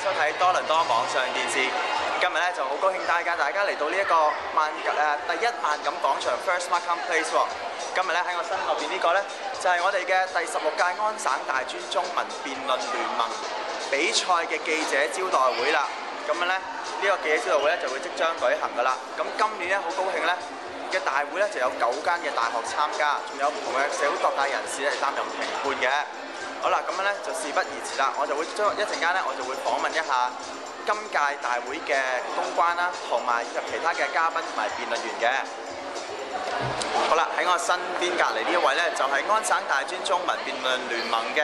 收睇多倫多網上電視。今日咧就好高興帶大家嚟到呢一個萬誒第一萬錦廣場 First Markham Place 喎。今日咧喺我身後邊呢個咧就係、我哋嘅第十六屆安省大專中文辯論聯盟比賽嘅記者招待會啦。咁樣咧呢、個記者招待會咧就會即將舉行噶啦。咁今年咧好高興咧嘅大會咧就有九間嘅大學參加，仲有唔同嘅社會各界人士咧擔任評判嘅。好啦，咁樣咧就事不宜遲啦，我就會將一陣間咧，我就會訪問一下今屆大會嘅公關啦，同埋以及其他嘅嘉賓同埋辯論員嘅。好啦，喺我身邊隔離呢一位咧，就係、安省大專中文辯論聯盟嘅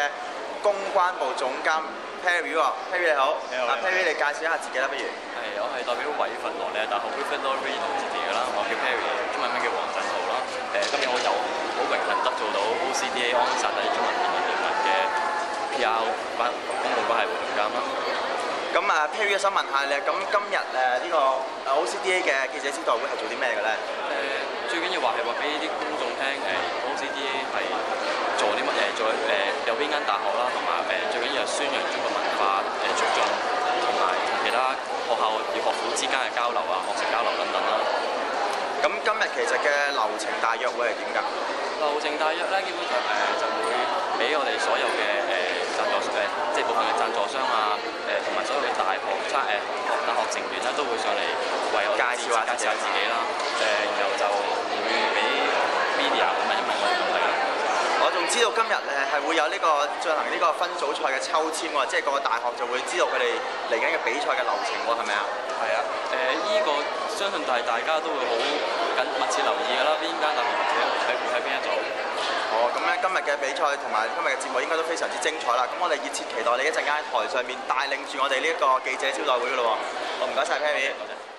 公關部總監 Perry 喎，Perry 你好。嗱你好你好，Perry 你介紹一下自己啦，不如。係，我係代表維芬羅利亞大學 Gryffindor University 嘅啦，我叫 Perry，中文名叫黃振豪啦。誒，今日我有好榮幸得做到 OCDA 安省第一中文辯論 PR 關公共關係部總監啦。咁啊，Perry 想問下你，咁今日誒呢個 OCDA 嘅記者招待會係做啲咩嘅咧？誒，最緊要話係話俾啲公眾聽，誒 OCDA 係做啲乜嘢，做誒有邊間大學啦，同埋誒最緊要係宣揚中國文化，誒促進同埋同其他學校與學府之間嘅交流啊、學術交流等等啦。咁今日其實嘅流程大約會係點㗎？流程大約咧，基本上誒、就會俾我哋所有嘅誒、贊助誒、即係部分嘅贊助商啊，誒同埋所有嘅大學參誒、大學成員咧，都會上嚟為我介紹下介紹下自己啦。誒、然後就會俾 media 咁問一問我哋問題啦。我仲知道今日誒係會有呢個進行呢個分組賽嘅抽籤喎，即係各個大學就會知道佢哋嚟緊嘅比賽嘅流程喎，係咪啊？係啊，誒、依、個相信大大家都會好緊密切留意㗎啦，邊間大學或者喺會喺邊一組。哦，咁咧今日嘅比賽同埋今日嘅節目應該都非常之精彩啦。咁我哋熱切期待你一陣間喺台上面帶領住我哋呢一個記者招待會噶咯喎。好，唔該晒 Perry。多謝。